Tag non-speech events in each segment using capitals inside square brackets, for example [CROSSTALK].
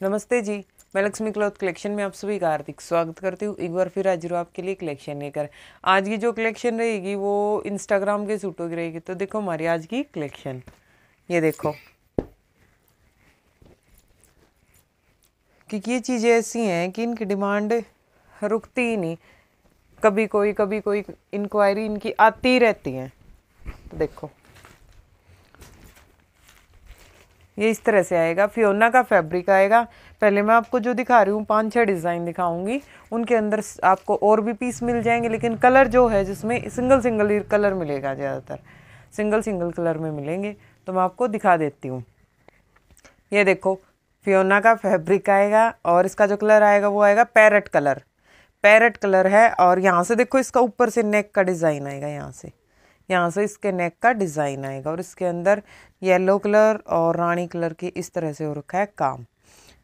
नमस्ते जी, मैं Lakshmi cloth collection में आप सभी का हार्दिक स्वागत करती हूँ। एक बार फिर हाजिर हूँ आपके लिए कलेक्शन लेकर। आज की जो कलेक्शन रहेगी, वो इंस्टाग्राम के सूटों की रहेगी। तो देखो हमारी आज की कलेक्शन। ये देखो। क्योंकि ये चीज़ें ऐसी हैं कि इनकी डिमांड रुकती ही नहीं। कभी कोई कभी कोई इंक्वायरी इनकी आती रहती हैं। तो देखो। ये इस तरह से आएगा। फियोना का फैब्रिक आएगा। पहले मैं आपको जो दिखा रही हूँ, पाँच छह डिज़ाइन दिखाऊँगी। उनके अंदर आपको और भी पीस मिल जाएँगे, लेकिन कलर जो है जिसमें सिंगल सिंगल कलर मिलेगा ज़्यादातर। सिंगल सिंगल कलर में मिलेंगे। तो मैं आपको दिखा देती हूँ। ये देखो फियोना का फैब्रिक आएगा और इसका जो कलर आएगा वो आएगा पैरट कलर पैरट कलर है और यहाँ से देखो, इसका ऊपर से नेक का डिज़ाइन आएगा यहाँ से। यहाँ से इसके नेक का डिज़ाइन आएगा और इसके अंदर येलो कलर और रानी कलर की इस तरह से हो रखा है काम।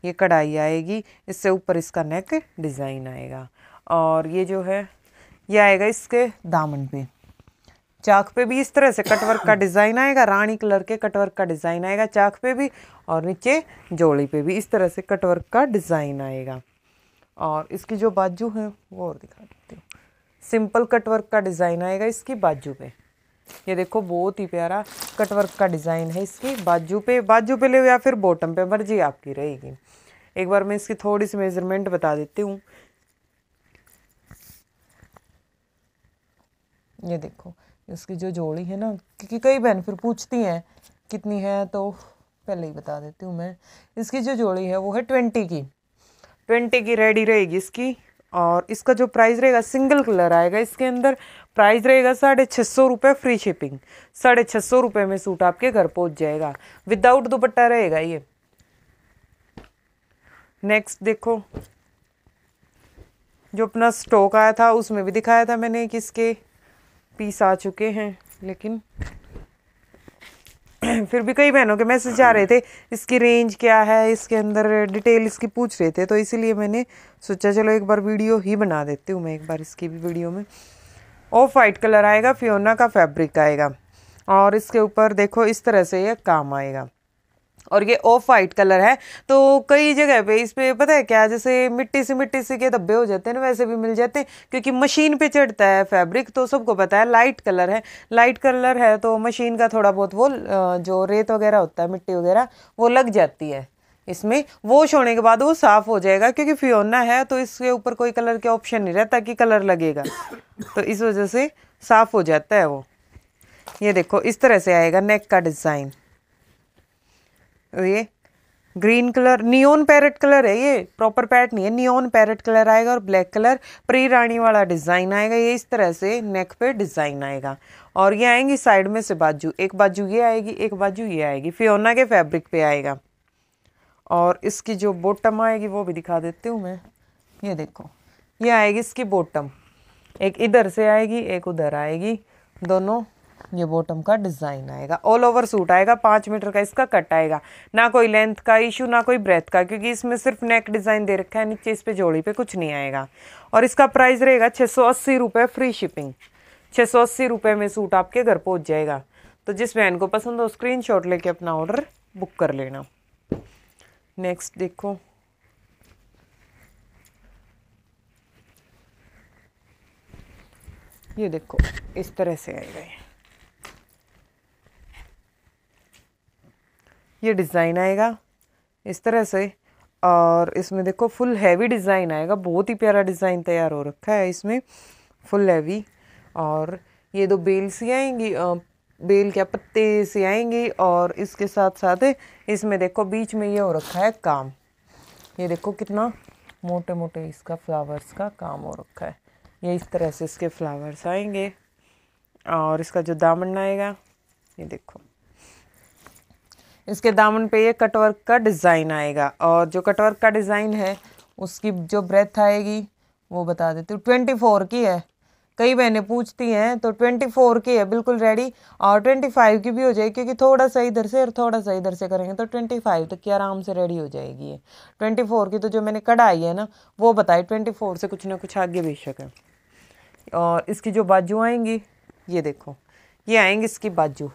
ये कढ़ाई आएगी, इससे ऊपर इसका नेक डिज़ाइन आएगा और ये जो है, ये आएगा इसके दामन पे। चाक पे भी इस तरह से कटवर्क का डिज़ाइन आएगा, रानी कलर के कटवर्क का डिज़ाइन आएगा चाक पे भी और नीचे जोड़ी पे भी इस तरह से कटवर्क का डिज़ाइन आएगा। और इसकी जो बाजू है, वो और दिखा देती हूँ। सिंपल कटवर्क का डिज़ाइन आएगा इसकी बाजू पे। ये देखो, बहुत ही प्यारा कटवर्क का डिज़ाइन है इसकी। बाजू पे बाजू पे ले या फिर बॉटम पे, मर्ज़ी आपकी रहेगी। एक बार मैं इसकी थोड़ी सी मेज़रमेंट बता देती हूँ। ये देखो, इसकी जो जोड़ी है ना, क्योंकि कई बहन फिर पूछती हैं, कितनी है तो पहले ही बता देती हूँ मैं। इसकी जो जोड़ी है, वो है ट्वेंटी की। ट्वेंटी की रेडी रहेगी इसकी। और इसका जो प्राइस रहेगा सिंगल कलर आएगा। इसके अंदर प्राइस रहेगा साढ़े छः सौ रुपये फ्री शिपिंग साढ़े छः सौ रुपये में सूट आपके घर पहुँच जाएगा। विदाउट दुपट्टा रहेगा ये। नेक्स्ट देखो। जो अपना स्टॉक आया था, उसमें भी दिखाया था मैंने कि इसके पीस आ चुके हैं, लेकिन [LAUGHS] फिर भी कई बहनों के मैसेज आ रहे थे, इसकी रेंज क्या है, इसके अंदर डिटेल इसकी पूछ रहे थे तो इसीलिए मैंने सोचा चलो एक बार वीडियो ही बना देती हूँ मैं एक बार इसकी भी वीडियो में। ऑफ़ वाइट कलर आएगा फियोना का फैब्रिक आएगा, और इसके ऊपर देखो इस तरह से यह काम आएगा। और ये ऑफ़ वाइट कलर है। तो कई जगह पे इस पर पता है क्या, जैसे मिट्टी से मिट्टी से के धब्बे हो जाते हैं ना, वैसे भी मिल जाते हैं, क्योंकि मशीन पे चढ़ता है फैब्रिक तो सबको पता है लाइट कलर है। लाइट कलर है तो मशीन का थोड़ा बहुत वो जो रेत वगैरह होता है, मिट्टी वगैरह, वो लग जाती है। इसमें वॉश होने के बाद वो साफ़ हो जाएगा, क्योंकि फियोना है तो इसके ऊपर कोई कलर के ऑप्शन नहीं रहता कि कलर लगेगा। तो इस वजह से साफ़ हो जाता है वो। ये देखो, इस तरह से आएगा नेक का डिज़ाइन ये green colour neon parrot colour है ये प्रॉपर पैरेट नहीं है नियोन पैरेट कलर आएगा और ब्लैक कलर प्री रानी वाला डिज़ाइन आएगा, ये इस तरह से नेक पे डिज़ाइन आएगा। और ये आएँगी साइड में से बाजू, एक बाजू ये आएगी, एक बाजू ये आएगी फियोना के फैब्रिक पे आएगा। और इसकी जो बॉटम आएगी, वो भी दिखा देती हूँ मैं। ये देखो, ये आएगी इसकी बॉटम एक इधर से आएगी, एक उधर आएगी, दोनों ये बॉटम का डिज़ाइन आएगा। ऑल ओवर सूट आएगा, पाँच मीटर का इसका कट आएगा। ना कोई लेंथ का इशू ना कोई ब्रेथ का, क्योंकि इसमें सिर्फ़ नेक डिज़ाइन दे रखा है, नीचे इस पे जोड़ी पे कुछ नहीं आएगा। और इसका प्राइस रहेगा छः सौ अस्सी रुपये फ्री शिपिंग छः सौ अस्सी रुपये में सूट आपके घर पहुँच जाएगा। तो जिस बहन को पसंद हो स्क्रीन शॉट लेके अपना ऑर्डर बुक कर लेना। नेक्स्ट देखो। ये देखो, इस तरह से आएगा ये ये डिज़ाइन आएगा इस तरह से, और इसमें देखो फुल हैवी डिज़ाइन आएगा। बहुत ही प्यारा डिज़ाइन तैयार हो रखा है इसमें फुल हैवी और ये दो बेल सी आएँगी बेल क्या पत्ते से आएँगी, और इसके साथ साथ इसमें देखो बीच में ये हो रखा है काम। ये देखो कितना मोटे मोटे इसका फ्लावर्स का काम हो रखा है। ये इस तरह से इसके फ्लावर्स आएँगे, और इसका जो दामन आएगा, ये देखो। इसके दामन पे ये कटवर्क का डिज़ाइन आएगा और जो कटवर्क का डिज़ाइन है, उसकी जो ब्रेथ आएगी, वो बता देती हूँ। ट्वेंटी फोर की है। कई बहनें पूछती हैं तो ट्वेंटी फोर की है, बिल्कुल रेडी और ट्वेंटी फाइव की भी हो जाएगी, क्योंकि थोड़ा सा इधर से और थोड़ा सा इधर से करेंगे तो ट्वेंटी फाइव तक की आराम से रेडी हो जाएगी ये। ट्वेंटी फोर की तो जो मैंने कढ़ाई है ना, वो बताई ट्वेंटी फोर से कुछ ना कुछ आगे बेशक है। और इसकी जो बाजू आएँगी, ये देखो, ये आएँगी इसकी बाजू।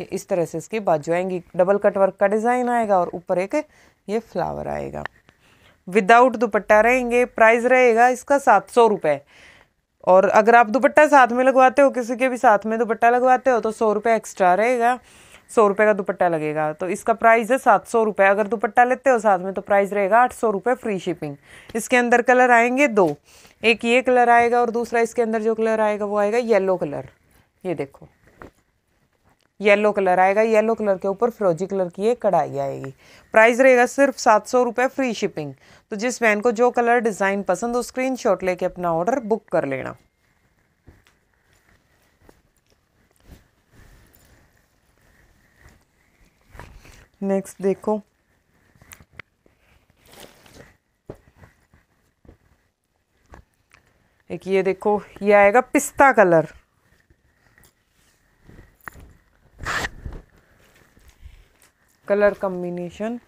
ये इस तरह से इसकी बाजू आएँगी डबल कट वर्क का डिज़ाइन आएगा और ऊपर एक ये फ्लावर आएगा। विदाउट दुपट्टा रहेंगे प्राइस रहेगा इसका सात सौ रुपये और अगर आप दुपट्टा साथ में लगवाते हो, किसी के भी साथ में दुपट्टा लगवाते हो तो सौ रुपये एक्स्ट्रा रहेगा। सौ रुपये का दुपट्टा लगेगा तो इसका प्राइस है सात सौ रुपये अगर दुपट्टा लेते हो साथ में तो प्राइस रहेगा आठ सौ रुपये फ्री शिपिंग इसके अंदर कलर आएँगे दो। एक ये कलर आएगा और दूसरा इसके अंदर जो कलर आएगा, वो आएगा येलो कलर ये देखो। येलो कलर आएगा, येलो कलर के ऊपर फिरोजी कलर की ये कढ़ाई आएगी। प्राइस रहेगा सिर्फ़ सात सौ रुपये फ्री शिपिंग तो जिस वैन को जो कलर डिज़ाइन पसंद हो स्क्रीन शॉट लेके अपना ऑर्डर बुक कर लेना। नेक्स्ट देखो। एक ये देखो, ये आएगा पिस्ता कलर कलर कम्बिनेशन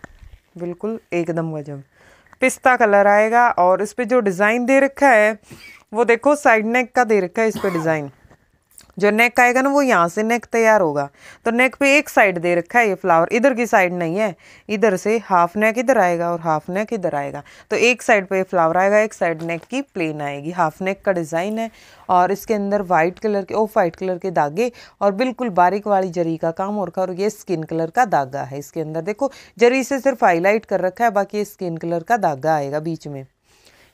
बिल्कुल एकदम गजब। पिस्ता कलर आएगा और इस पर जो डिज़ाइन दे रखा है, वो देखो साइड नेक का दे रखा है, इस पर डिज़ाइन। जो नेक आएगा ना, वो यहाँ से नेक तैयार होगा। तो नेक पे एक साइड दे रखा है ये फ्लावर इधर की साइड नहीं है। इधर से हाफ़ नेक इधर आएगा और हाफ़ नेक इधर आएगा। तो एक साइड पे फ्लावर आएगा, एक साइड नेक की प्लेन आएगी। हाफ़ नेक का डिज़ाइन है और इसके अंदर वाइट कलर के ऑफ़ वाइट कलर के धागे और बिल्कुल बारीक वाली जरी का काम और और ये स्किन कलर का धागा है इसके अंदर। देखो, जरी से सिर्फ़ हाईलाइट कर रखा है, बाकी ये स्किन कलर का धागा आएगा बीच में।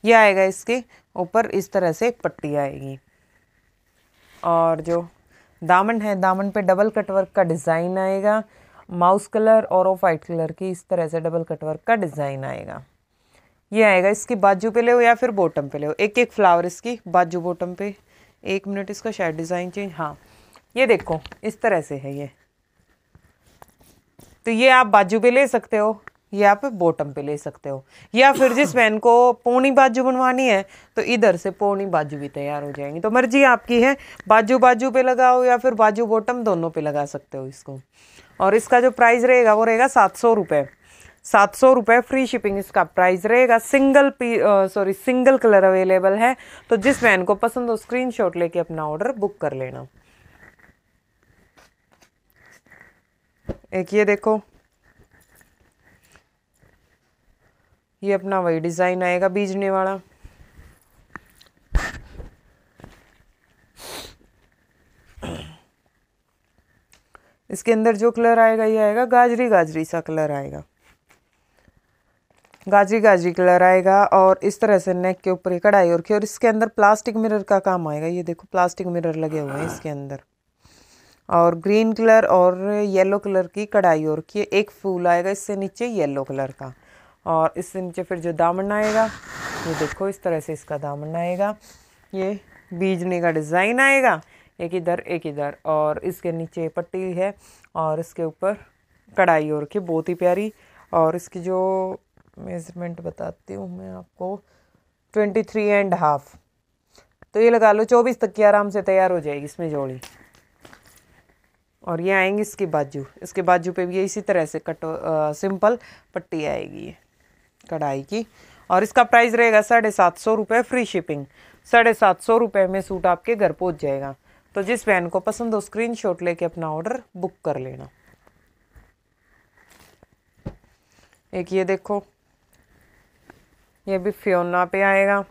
यह आएगा इसके ऊपर, इस तरह से पट्टी आएगी। और जो दामन है, दामन पे डबल कटवर्क का डिज़ाइन आएगा। माउस कलर और ऑफ़ वाइट कलर की इस तरह से डबल कटवर्क का डिज़ाइन आएगा। ये आएगा इसकी बाजू पे ले हो या फिर बॉटम पे ले हो एक एक फ्लावर इसकी बाजू बॉटम पे। एक मिनट इसका शायद डिज़ाइन चेंज हाँ। ये देखो, इस तरह से है ये। तो ये आप बाजू पे ले सकते हो। ये आप बॉटम पे ले सकते हो। या फिर जिस वैन को पौनी बाजू बनवानी है तो इधर से पौनी बाजू भी तैयार हो जाएँगी। तो मर्ज़ी आपकी है, बाजू बाजू पे लगाओ या फिर बाजू बॉटम दोनों पे लगा सकते हो इसको। और इसका जो प्राइस रहेगा, वो रहेगा सात सौ रुपये सात सौ रुपये फ्री शिपिंग इसका प्राइस रहेगा। Single P sorry single colour available है। तो जिस वैन को पसंद हो स्क्रीन शॉट लेके अपना ऑर्डर बुक कर लेना। एक ये देखो। ये अपना वही डिज़ाइन आएगा बीजने वाला। इसके अंदर जो कलर आएगा, ये आएगा गाजरी गाजरी सा कलर आएगा। गाजरी गाजरी कलर आएगा और इस तरह से नेक के ऊपर कढ़ाई और की और इसके अंदर प्लास्टिक मिरर का काम आएगा। ये देखो प्लास्टिक मिरर लगे हुए हैं इसके अंदर। और ग्रीन कलर और येलो कलर की कढ़ाई और की एक फूल आएगा, इससे नीचे येलो कलर का। और इससे नीचे फिर जो दामन आएगा, ये देखो इस तरह से इसका दामन आएगा। ये बीजने का डिज़ाइन आएगा, एक इधर एक इधर, और इसके नीचे पट्टी है, और इसके ऊपर कढ़ाई और की बहुत ही प्यारी, और इसकी जो मेज़रमेंट बताती हूँ मैं आपको ट्वेंटी थ्री एंड हाफ़ तो ये लगा लो, चौबीस तक की आराम से तैयार हो जाएगी इसमें जोड़ी। और ये आएँगी इसके बाजू इसके बाजू पे भी इसी तरह से कटो सिंपल पट्टी आएगी ये। कढ़ाई की। और इसका प्राइस रहेगा साढ़े सात सौ रुपये फ्री शिपिंग साढ़े सात सौ रुपये में सूट आपके घर पहुँच जाएगा। तो जिस वैन को पसंद हो स्क्रीन शॉट लेके अपना ऑर्डर बुक कर लेना। एक ये देखो। ये भी फ्योना पे आएगा।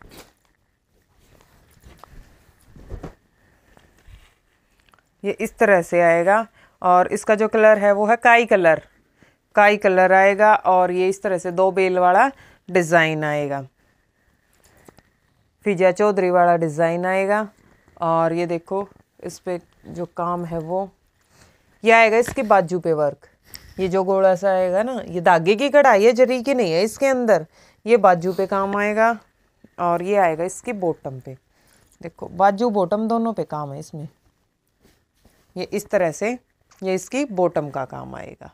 ये इस तरह से आएगा। और इसका जो कलर है वो है काई कलर काई कलर आएगा और ये इस तरह से दो बेल वाला डिज़ाइन आएगा। फिजा चौधरी वाला डिज़ाइन आएगा और ये देखो, इस पे जो काम है वो। ये आएगा इसके बाजू पे वर्क ये जो गोला सा आएगा ना, ये धागे की कढ़ाई है, जरी की नहीं है, इसके अंदर। ये बाजू पे काम आएगा और ये आएगा इसकी बॉटम पे। देखो, बाजू बॉटम दोनों पे काम है इसमें। ये इस तरह से, ये इसकी बॉटम का काम आएगा।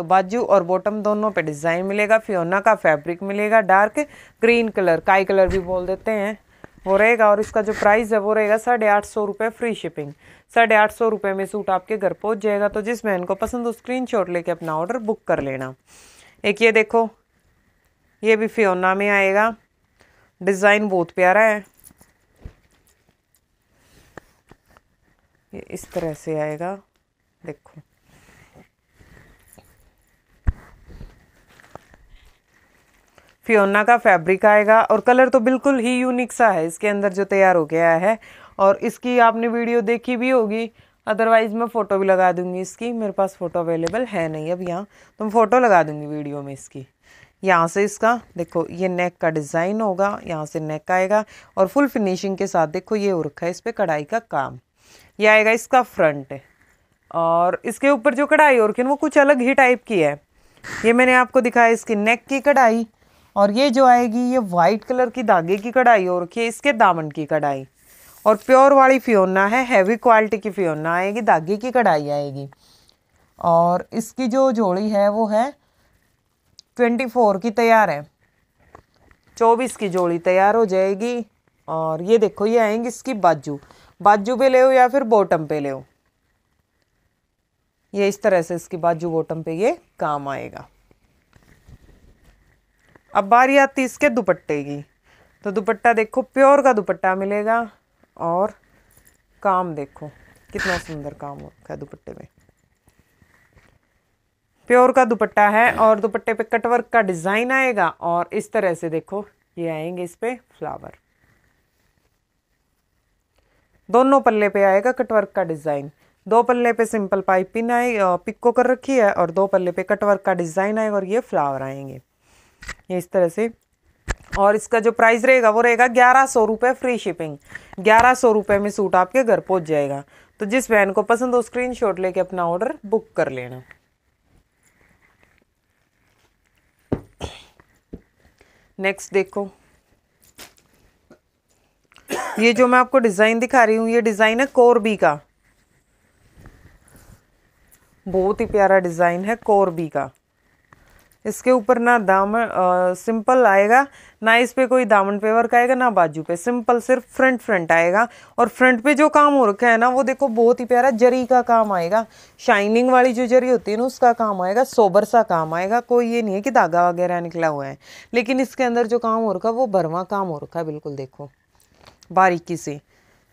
तो बाजू और बॉटम दोनों पे डिज़ाइन मिलेगा फियोना का फैब्रिक मिलेगा डार्क ग्रीन कलर काई कलर भी बोल देते हैं। वो रहेगा और इसका जो प्राइस है वो रहेगा साढ़े आठ सौ रुपये फ्री शिपिंग साढ़े आठ सौ रुपये में सूट आपके घर पहुँच जाएगा तो जिस बहन को पसंद हो स्क्रीन शॉट लेके अपना ऑर्डर बुक कर लेना। एक ये देखो, ये भी फियोना में आएगा। डिज़ाइन बहुत प्यारा है। ये इस तरह से आएगा, देखो। फियोना का फैब्रिक आएगा और कलर तो बिल्कुल ही यूनिक सा है। इसके अंदर जो तैयार हो गया है और इसकी आपने वीडियो देखी भी होगी। अदरवाइज़ मैं फ़ोटो भी लगा दूँगी इसकी। मेरे पास फ़ोटो अवेलेबल है नहीं अब यहाँ। तो मैं फ़ोटो लगा दूँगी वीडियो में इसकी। यहाँ से इसका, देखो, ये नेक का डिज़ाइन होगा, यहाँ से नेक आएगा और फुल फिनिशिंग के साथ देखो ये हो रखा है इस पर कढ़ाई का काम। ये आएगा इसका फ्रंट और इसके ऊपर जो कढ़ाई और वो कुछ अलग ही टाइप की है। ये मैंने आपको दिखाया इसकी नेक की कढ़ाई। और ये जो आएगी, ये वाइट कलर की धागे की कढ़ाई और रखी है, इसके दामन की कढ़ाई। और प्योर वाली फियोना है हैवी क्वालिटी की फियोना आएगी, धागे की कढ़ाई आएगी। और इसकी जो जोड़ी है, वो है ट्वेंटी फोर की तैयार है। चौबीस की जोड़ी तैयार हो जाएगी। और ये देखो, ये आएँगी इसकी बाजू। बाजू पे ले या फिर बॉटम पे ले ये इस तरह से इसकी बाजू बॉटम पे ये काम आएगा। अब बारी आती इसके दुपट्टे की। तो दुपट्टा देखो, प्योर का दुपट्टा मिलेगा और काम देखो, कितना सुंदर काम हो रखा है दुपट्टे में। प्योर का दुपट्टा है और दुपट्टे पे कटवर्क का डिज़ाइन आएगा और इस तरह से देखो, ये आएँगे इस पे फ्लावर। दोनों पल्ले पे आएगा कटवर्क का डिज़ाइन। दो पल्ले पे सिंपल पाइपिंग आए पिक्को कर रखी है और दो पल्ले पे कटवर्क का डिज़ाइन आएगा और ये फ्लावर आएँगे। ये इस तरह से। और इसका जो प्राइस रहेगा, वो रहेगा ग्यारह सौ रुपये फ्री शिपिंग ग्यारह सौ रुपये में सूट आपके घर पहुँच जाएगा। तो जिस बहन को पसंद हो स्क्रीन शॉट लेके अपना ऑर्डर बुक कर लेना। नेक्स्ट देखो। ये जो मैं आपको डिज़ाइन दिखा रही हूँ, ये डिज़ाइन है कोरबी का। बहुत ही प्यारा डिज़ाइन है कोरबी का। इसके ऊपर ना दामन सिंपल आएगा। ना इस पे कोई दामन पे वर्क आएगा, ना बाजू पे। सिंपल सिर्फ़ फ्रंट फ्रंट आएगा। और फ्रंट पे जो काम हो रखा है ना, वो देखो बहुत ही प्यारा जरी का काम आएगा। शाइनिंग वाली जो जरी होती है ना, उसका काम आएगा। सोबर सा काम आएगा। कोई ये नहीं है कि धागा वगैरह निकला हुआ है। लेकिन इसके अंदर जो काम हो रखा है, वो भरवा काम हो रखा है, बिल्कुल देखो। बारीकी से।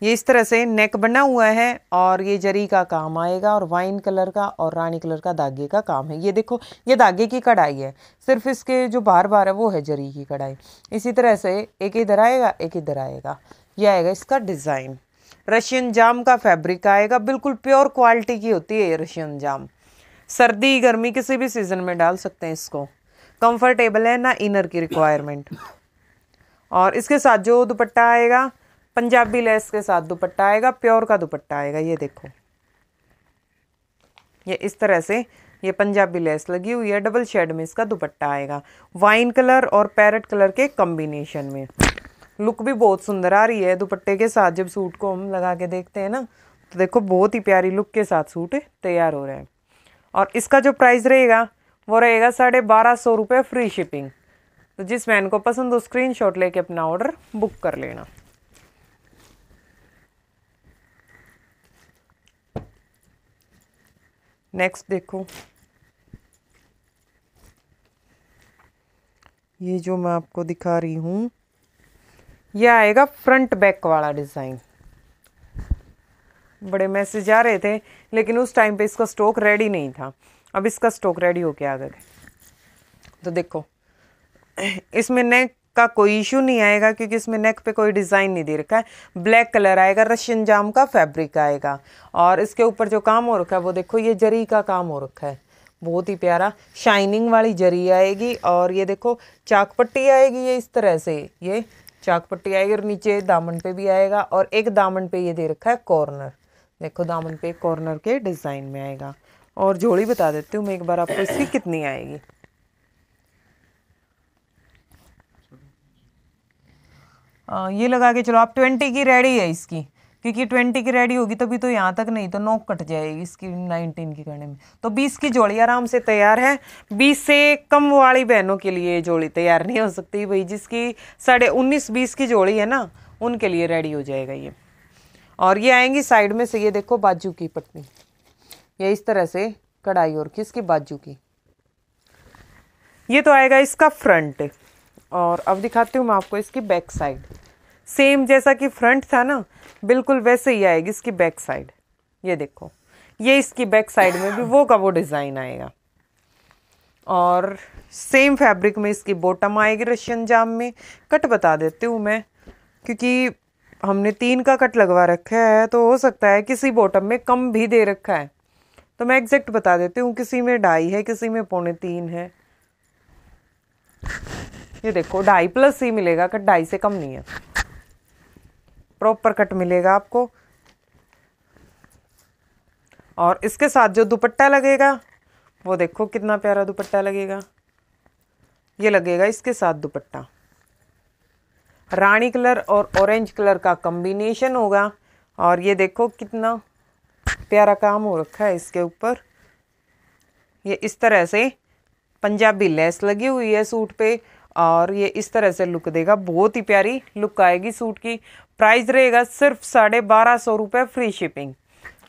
ये इस तरह से नेक बना हुआ है और ये जरी का काम आएगा और वाइन कलर का और रानी कलर का धागे का काम है। ये देखो, ये धागे की कढ़ाई है। सिर्फ़ इसके जो बार बार है वो है जरी की कढ़ाई। इसी तरह से एक इधर आएगा, एक इधर आएगा। ये आएगा इसका डिज़ाइन। रशियन जाम का फैब्रिक आएगा, बिल्कुल प्योर क्वालिटी की होती है रशियन जाम। सर्दी, गर्मी किसी भी सीज़न में डाल सकते हैं इसको। कंफर्टेबल है, ना इनर की रिक्वायरमेंट। और इसके साथ जो दुपट्टा आएगा पंजाबी लेस के साथ दुपट्टा आएगा, प्योर का दुपट्टा आएगा, ये देखो। ये इस तरह से ये पंजाबी लेस लगी हुई है, डबल शेड में इसका दुपट्टा आएगा। वाइन कलर और पैरट कलर के कॉम्बिनेशन में। लुक भी बहुत सुंदर आ रही है दुपट्टे के साथ, जब सूट को हम लगा के देखते हैं ना तो देखो बहुत ही प्यारी लुक के साथ सूट तैयार हो रहा है। और इसका जो प्राइस रहेगा, वो रहेगा साढ़े बारह सौ रुपये फ्री शिपिंग। तो जिस मैन को पसंद हो स्क्रीन शॉट लेके अपना ऑर्डर बुक कर लेना। नेक्स्ट देखो। ये जो मैं आपको दिखा रही हूँ यह आएगा फ्रंट बैक वाला डिज़ाइन बड़े मैसेज आ रहे थे, लेकिन उस टाइम पे इसका स्टॉक रेडी नहीं था। अब इसका स्टॉक रेडी होके आ गए तो देखो, इसमें नेक का कोई इशू नहीं आएगा, क्योंकि इसमें नेक पे कोई डिज़ाइन नहीं दे रखा है। ब्लैक कलर आएगा रशियन जाम का फैब्रिक आएगा। और इसके ऊपर जो काम हो रखा है, वो देखो, ये जरी का काम हो रखा है। बहुत ही प्यारा। शाइनिंग वाली जरी आएगी और ये देखो चाक पट्टी आएगी ये इस तरह से। ये चाक पट्टी आएगी और नीचे दामन पे भी आएगा और एक दामन पे ये दे रखा है कॉर्नर देखो, दामन पे कॉर्नर के डिज़ाइन में आएगा। और जोड़ी बता देती हूँ मैं एक बार आपको, इसकी कितनी आएगी? ये लगा के चलो, आप ट्वेंटी की रेडी है इसकी, क्योंकि ट्वेंटी की रेडी होगी तभी तो यहाँ तक नहीं तो नोक कट जाएगी इसकी नाइनटीन की करने में। तो बीस की जोड़ी आराम से तैयार है। बीस से कम वाली बहनों के लिए जोड़ी तैयार नहीं हो सकती भाई, जिसकी साढ़े उन्नीस बीस की जोड़ी है ना, उनके लिए रेडी हो जाएगा ये। और ये आएँगी साइड में से, ये देखो बाजू की पटनी ये इस तरह से कढ़ाई और किसकी बाजू की। ये तो आएगा इसका फ्रंट और अब दिखाती हूँ मैं आपको इसकी बैक साइड सेम जैसा कि फ्रंट था ना, बिल्कुल वैसे ही आएगी इसकी बैक साइड ये देखो, ये इसकी बैक साइड में भी वो का वो डिज़ाइन आएगा. और सेम फैब्रिक में इसकी बॉटम आएगी रशियन जाम में. कट बता देती हूँ मैं, क्योंकि हमने तीन का कट लगवा रखा है तो हो सकता है किसी बॉटम में कम भी दे रखा है. तो मैं एग्जैक्ट बता देती हूँ, किसी में ढाई है, किसी में पौने तीन है. ये देखो, ढाई प्लस ही मिलेगा, कट ढाई से कम नहीं है। प्रॉपर कट मिलेगा आपको। और इसके साथ जो दुपट्टा लगेगा, वो देखो कितना प्यारा दुपट्टा लगेगा। ये लगेगा इसके साथ दुपट्टा। रानी कलर और ऑरेंज कलर का कॉम्बिनेशन होगा। और ये देखो कितना प्यारा काम हो रखा है इसके ऊपर। ये इस तरह से पंजाबी लेस लगी हुई है सूट पे। और ये इस तरह से लुक देगा। बहुत ही प्यारी लुक आएगी सूट की। प्राइस रहेगा सिर्फ़ साढ़े बारह सौ रुपये फ्री शिपिंग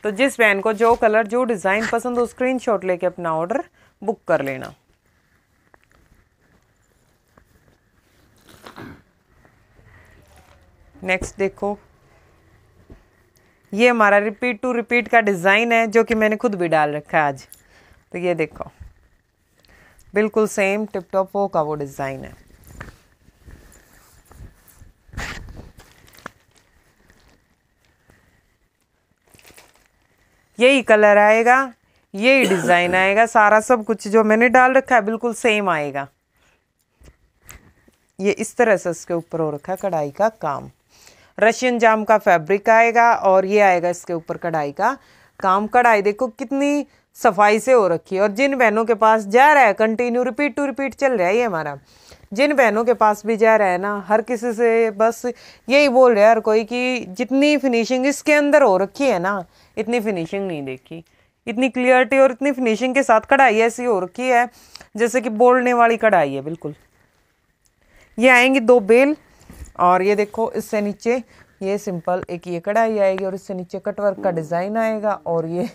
तो जिस बहन को जो कलर जो डिज़ाइन पसंद हो स्क्रीनशॉट लेके अपना ऑर्डर बुक कर लेना। नेक्स्ट देखो। ये हमारा रिपीट टू रिपीट का डिज़ाइन है, जो कि मैंने खुद भी डाल रखा है आज। तो ये देखो। बिल्कुल सेम टिप टॉप वो का वो डिज़ाइन है। यही कलर आएगा, यही डिज़ाइन आएगा, सारा सब कुछ जो मैंने डाल रखा है बिल्कुल सेम आएगा। ये इस तरह से इसके ऊपर हो रखा है कढ़ाई का काम। रशियन जाम का फैब्रिक आएगा और ये आएगा इसके ऊपर कढ़ाई का काम। कढ़ाई देखो कितनी सफ़ाई से हो रखी है। और जिन बहनों के पास जा रहा है कंटिन्यू रिपीट टू रिपीट चल रहा है, ये हमारा। जिन बहनों के पास भी जा रहा है ना, हर किसी से बस यही बोल रहा है हर कोई कि जितनी फिनिशिंग इसके अंदर हो रखी है ना, इतनी फिनिशिंग नहीं देखी। इतनी क्लियरिटी और इतनी फिनिशिंग के साथ कढ़ाई ऐसी हो रखी है, जैसे कि बोलने वाली कढ़ाई है, बिल्कुल। ये आएँगी दो बेल, और ये देखो, इससे नीचे ये सिंपल एक ये कढ़ाई आएगी, और इससे नीचे कटवर्क का डिज़ाइन आएगा, और ये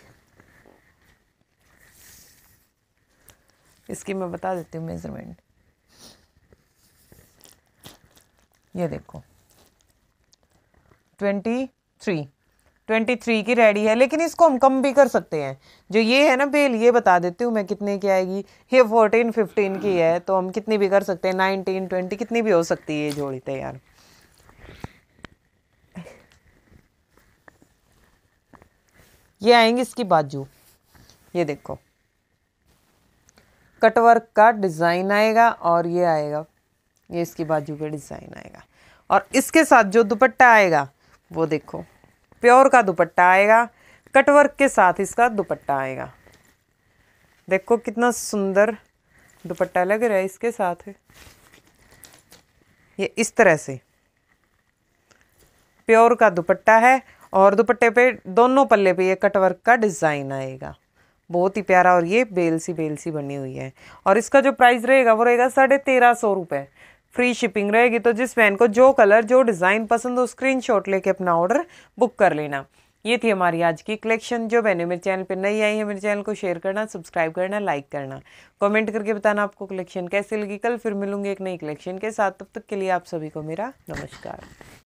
इसकी मैं बता देती हूँ मेज़रमेंट ये देखो. ट्वेंटी थ्री ट्वेंटी थ्री की रेडी है, लेकिन इसको हम कम भी कर सकते हैं. जो ये है ना बेल, ये बता देती हूँ मैं कितने की आएगी. ये फोर्टीन फिफ्टीन की है तो हम कितनी भी कर सकते हैं. नाइनटीन ट्वेंटी कितनी भी हो सकती है ये जोड़ी तैयार. ये आएँगे इसकी बाजू. ये देखो. कटवर्क का डिज़ाइन आएगा और ये आएगा। ये इसकी बाजू पे डिज़ाइन आएगा। और इसके साथ जो दुपट्टा आएगा, वो देखो, प्योर का दुपट्टा आएगा, कटवर्क के साथ इसका दुपट्टा आएगा। देखो कितना सुंदर दुपट्टा लग रहा है इसके साथ। ये इस तरह से। प्योर का दुपट्टा है और दुपट्टे पे दोनों पल्ले पे ये कटवर्क का डिज़ाइन आएगा। बहुत ही प्यारा और ये बेल सी बेल सी बनी हुई है। और इसका जो प्राइस रहेगा, वो रहेगा साढ़े तेरह सौ रुपये फ्री शिपिंग रहेगी तो जिस फ़ैन को जो कलर जो डिज़ाइन पसंद हो स्क्रीनशॉट लेके अपना ऑर्डर बुक कर लेना। ये थी हमारी आज की कलेक्शन जो बहने मेरे चैनल पर नई आई है, मेरे चैनल को शेयर करना सब्सक्राइब करना लाइक करना। कमेंट करके बताना आपको कलेक्शन कैसे लगी। कल फिर मिलूँगी एक नई कलेक्शन के साथ। तब तक के लिए आप सभी को मेरा नमस्कार।